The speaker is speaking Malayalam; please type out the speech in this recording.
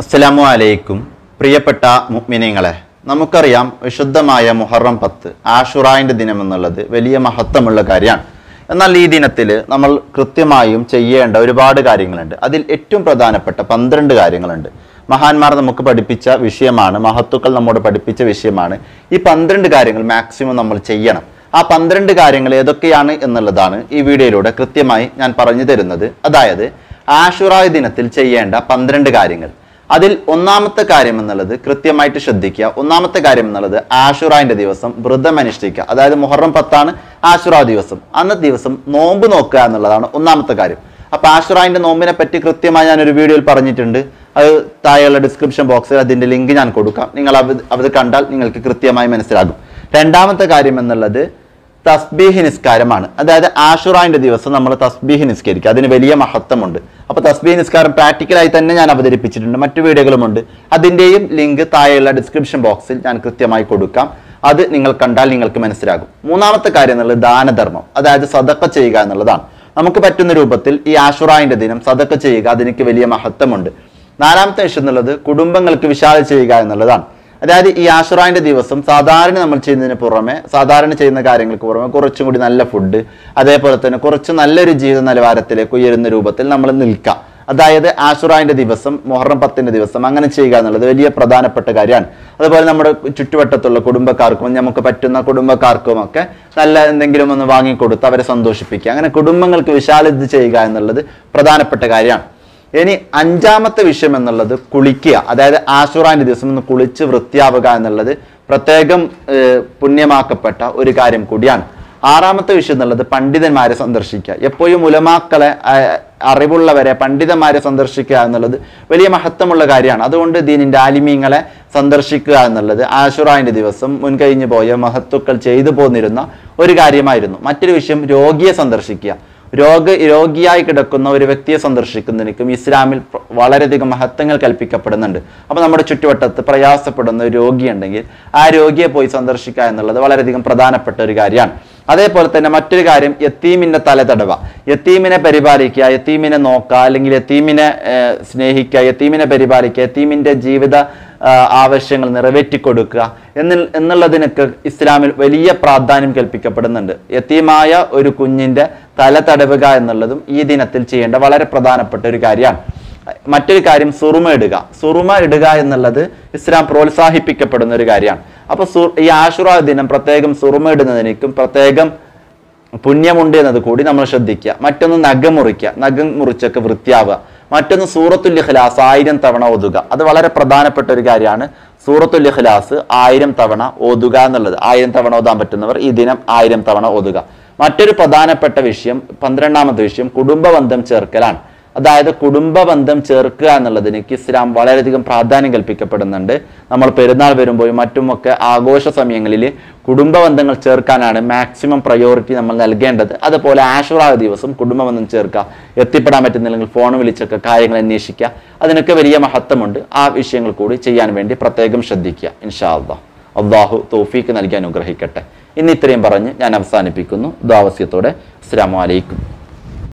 അസ്സലാമു അലൈക്കും. പ്രിയപ്പെട്ട മുഅ്മിനീങ്ങളെ നമുക്കറിയാം വിശുദ്ധമായ മുഹറം പത്ത് ആഷുറായിന്റെ ദിനം എന്നുള്ളത് വലിയ മഹത്വമുള്ള കാര്യമാണ്. എന്നാൽ ഈ ദിനത്തിൽ നമ്മൾ കൃത്യമായും ചെയ്യേണ്ട ഒരുപാട് കാര്യങ്ങളുണ്ട്. അതിൽ ഏറ്റവും പ്രധാനപ്പെട്ട പന്ത്രണ്ട് കാര്യങ്ങളുണ്ട്. മഹാന്മാർ നമുക്ക് പഠിപ്പിച്ച വിഷയമാണ് മഹത്തുക്കൾ നമ്മോട് പഠിപ്പിച്ച വിഷയമാണ്. ഈ പന്ത്രണ്ട് കാര്യങ്ങൾ മാക്സിമം നമ്മൾ ചെയ്യണം. ആ പന്ത്രണ്ട് കാര്യങ്ങൾ ഏതൊക്കെയാണ് എന്നുള്ളതാണ് ഈ വീഡിയോയിലൂടെ കൃത്യമായി ഞാൻ പറഞ്ഞു തരുന്നത്. അതായത് ആഷുറായ ദിനത്തിൽ ചെയ്യേണ്ട പന്ത്രണ്ട് കാര്യങ്ങൾ. അതിൽ ഒന്നാമത്തെ കാര്യം എന്നുള്ളത് കൃത്യമായിട്ട് ശ്രദ്ധിക്കുക. ഒന്നാമത്തെ കാര്യം എന്നുള്ളത് ആഷുറാന്റെ ദിവസം വ്രതം അനുഷ്ഠിക്കുക. അതായത് മുഹറം പത്താണ് ആഷുറ ദിവസം. അന്നത്തെ ദിവസം നോമ്പ് നോക്കുക എന്നുള്ളതാണ് ഒന്നാമത്തെ കാര്യം. അപ്പൊ ആഷുറാന്റെ നോമ്പിനെ പറ്റി കൃത്യമായി ഒരു വീഡിയോയിൽ പറഞ്ഞിട്ടുണ്ട്. അത് താഴെയുള്ള ഡിസ്ക്രിപ്ഷൻ ബോക്സിൽ അതിന്റെ ലിങ്ക് ഞാൻ കൊടുക്കാം. നിങ്ങൾ അത് അത് കണ്ടാൽ നിങ്ങൾക്ക് കൃത്യമായി മനസ്സിലാകും. രണ്ടാമത്തെ കാര്യം എന്നുള്ളത് തസ്ബീഹ് നിസ്കാരമാണ്. അതായത് ആഷുറായിന്റെ ദിവസം നമ്മൾ തസ്ബീഹ് നിസ്കരിക്കുക. അതിന് വലിയ മഹത്വമുണ്ട്. അപ്പോൾ തസ്ബീഹ് നിസ്കാരം പ്രാക്ടിക്കലായി തന്നെ ഞാൻ അവതരിപ്പിച്ചിട്ടുണ്ട്. മറ്റു വീഡിയോകളുമുണ്ട്. അതിന്റെയും ലിങ്ക് താഴെയുള്ള ഡിസ്ക്രിപ്ഷൻ ബോക്സിൽ ഞാൻ കൃത്യമായി കൊടുക്കാം. അത് നിങ്ങൾ കണ്ടാൽ നിങ്ങൾക്ക് മനസ്സിലാകും. മൂന്നാമത്തെ കാര്യം എന്നുള്ളത് ദാനധർമ്മം. അതായത് സതക്ക ചെയ്യുക എന്നുള്ളതാണ്. നമുക്ക് പറ്റുന്ന രൂപത്തിൽ ഈ ആഷുറായിന്റെ ദിനം സതക്ക ചെയ്യുക അതിനൊക്കെ വലിയ മഹത്വമുണ്ട്. നാലാമത്തെ വിഷയം എന്നുള്ളത് കുടുംബങ്ങൾക്ക് വിശാല ചെയ്യുക എന്നുള്ളതാണ്. അതായത് ഈ ആഷുറാന്റെ ദിവസം സാധാരണ നമ്മൾ ചെയ്യുന്നതിന് പുറമെ സാധാരണ ചെയ്യുന്ന കാര്യങ്ങൾക്ക് പുറമെ കുറച്ചും കൂടി നല്ല ഫുഡ് അതേപോലെ തന്നെ കുറച്ച് നല്ലൊരു ജീവിത നിലവാരത്തിലേക്ക് ഉയരുന്ന രൂപത്തിൽ നമ്മൾ നിൽക്കാം. അതായത് ആശുറായിന്റെ ദിവസം മൊഹറം പത്തിന്റെ ദിവസം അങ്ങനെ ചെയ്യുക എന്നുള്ളത് വലിയ പ്രധാനപ്പെട്ട കാര്യമാണ്. അതുപോലെ നമ്മുടെ ചുറ്റുവട്ടത്തുള്ള കുടുംബക്കാർക്കും നമുക്ക് പറ്റുന്ന കുടുംബക്കാർക്കും ഒക്കെ നല്ല എന്തെങ്കിലും ഒന്ന് വാങ്ങിക്കൊടുത്ത് അവരെ സന്തോഷിപ്പിക്കുക. അങ്ങനെ കുടുംബങ്ങൾക്ക് വിശാലിത് ചെയ്യുക എന്നുള്ളത് പ്രധാനപ്പെട്ട കാര്യമാണ്. ഇനി അഞ്ചാമത്തെ വിഷയം എന്നുള്ളത് കുളിക്കുക. അതായത് ആശുറാന്റെ ദിവസം ഒന്ന് കുളിച്ച് വൃത്തിയാവുക എന്നുള്ളത് പ്രത്യേകം പുണ്യമാക്കപ്പെട്ട ഒരു കാര്യം കൂടിയാണ്. ആറാമത്തെ വിഷയം എന്നുള്ളത് പണ്ഡിതന്മാരെ സന്ദർശിക്കുക. എപ്പോഴും ഉലമാക്കളെ അറിവുള്ളവരെ പണ്ഡിതന്മാരെ സന്ദർശിക്കുക എന്നുള്ളത് വലിയ മഹത്വമുള്ള കാര്യമാണ്. അതുകൊണ്ട് ദീനിന്റെ ആലിമീങ്ങളെ സന്ദർശിക്കുക എന്നുള്ളത് ആശുറായിന്റെ ദിവസം മുൻകഴിഞ്ഞു പോയ മഹത്തുക്കൾ ചെയ്തു പോന്നിരുന്ന ഒരു കാര്യമായിരുന്നു. മറ്റൊരു വിഷയം രോഗിയെ സന്ദർശിക്കുക. രോഗ രോഗിയായി കിടക്കുന്ന ഒരു വ്യക്തിയെ സന്ദർശിക്കുന്നതിനും ഇസ്ലാമിൽ വളരെയധികം മഹത്വങ്ങൾ കൽപ്പിക്കപ്പെടുന്നുണ്ട്. അപ്പോൾ നമ്മുടെ ചുറ്റുവട്ടത്ത് പ്രയാസപ്പെടുന്ന ഒരു രോഗിയുണ്ടെങ്കിൽ ആ രോഗിയെ പോയി സന്ദർശിക്കുക എന്നുള്ളത് വളരെയധികം പ്രധാനപ്പെട്ട ഒരു കാര്യമാണ്. അതേപോലെ തന്നെ മറ്റൊരു കാര്യം യത്തീമിന്റെ തല തടവ യത്തീമിനെ പരിപാലിക്കുക യത്തീമിനെ നോക്കുക അല്ലെങ്കിൽ യത്തീമിനെ സ്നേഹിക്കുക യത്തീമിനെ പരിപാലിക്കുക യത്തീമിന്റെ ജീവിത ആവശ്യങ്ങൾ നിറവേറ്റി കൊടുക്കുക എന്നിൽ എന്നുള്ളതിനൊക്കെ ഇസ്ലാമിൽ വലിയ പ്രാധാന്യം കൽപ്പിക്കപ്പെടുന്നുണ്ട്. യത്തീമായ ഒരു കുഞ്ഞിന്റെ തല തടവുക എന്നുള്ളതും ഈ ദിനത്തിൽ ചെയ്യേണ്ട വളരെ പ്രധാനപ്പെട്ട ഒരു കാര്യമാണ്. മറ്റൊരു കാര്യം സുറുമ ഇടുക. സുറുമ ഇടുക എന്നുള്ളത് ഇസ്ലാം പ്രോത്സാഹിപ്പിക്കപ്പെടുന്ന ഒരു കാര്യമാണ്. അപ്പൊ സു ഈ ആഷുറ ദിനം പ്രത്യേകം സുറുമ ഇടുന്നതിനേക്കും പ്രത്യേകം പുണ്യമുണ്ട് എന്നത് കൂടി നമ്മൾ ശ്രദ്ധിക്കുക. മറ്റൊന്ന് നഖം മുറിക്കുക. നഖം മുറിച്ചൊക്കെ വൃത്തിയാവുക. മറ്റൊന്ന് സൂറത്തുൽ ഇഖ്ലാസ് ആയിരം തവണ ഓതുക. അത് വളരെ പ്രധാനപ്പെട്ട ഒരു കാര്യമാണ്. സൂറത്തുൽ ഇഖ്ലാസ് ആയിരം തവണ ഓതുക എന്നുള്ളത്. ആയിരം തവണ ഓതാൻ പറ്റുന്നവർ ഈ ദിനം ആയിരം തവണ ഓതുക. മറ്റൊരു പ്രധാനപ്പെട്ട വിഷയം പന്ത്രണ്ടാമത്തെ വിഷയം കുടുംബ ബന്ധം ചേർക്കലാണ്. അതായത് കുടുംബ ബന്ധം ചേർക്കുക എന്നുള്ളതിന് ഇസ്ലാം വളരെയധികം പ്രാധാന്യം കൽപ്പിക്കപ്പെടുന്നുണ്ട്. നമ്മൾ പെരുന്നാൾ വരുമ്പോഴും മറ്റുമൊക്കെ ആഘോഷ സമയങ്ങളിൽ കുടുംബ ബന്ധങ്ങൾ ചേർക്കാനാണ് മാക്സിമം പ്രയോറിറ്റി നമ്മൾ നൽകേണ്ടത്. അതുപോലെ ആഷുറാ ദിവസം കുടുംബ ബന്ധം ചേർക്കുക എത്തിപ്പെടാൻ പറ്റുന്നില്ലെങ്കിൽ ഫോൺ വിളിച്ചൊക്കെ കാര്യങ്ങൾ അന്വേഷിക്കുക. അതിനൊക്കെ വലിയ മഹത്വമുണ്ട്. ആ വിഷയങ്ങൾ കൂടി ചെയ്യാൻ വേണ്ടി പ്രത്യേകം ശ്രദ്ധിക്കുക ഇൻഷാ അള്ളാഹ് അള്ളാഹു തോഫീക്ക് നൽകി അനുഗ്രഹിക്കട്ടെ. ഇന്ന് ഇത്രയും പറഞ്ഞ് ഞാൻ അവസാനിപ്പിക്കുന്നു. ദാവസ്യത്തോടെ അസ്സാം വലൈക്കും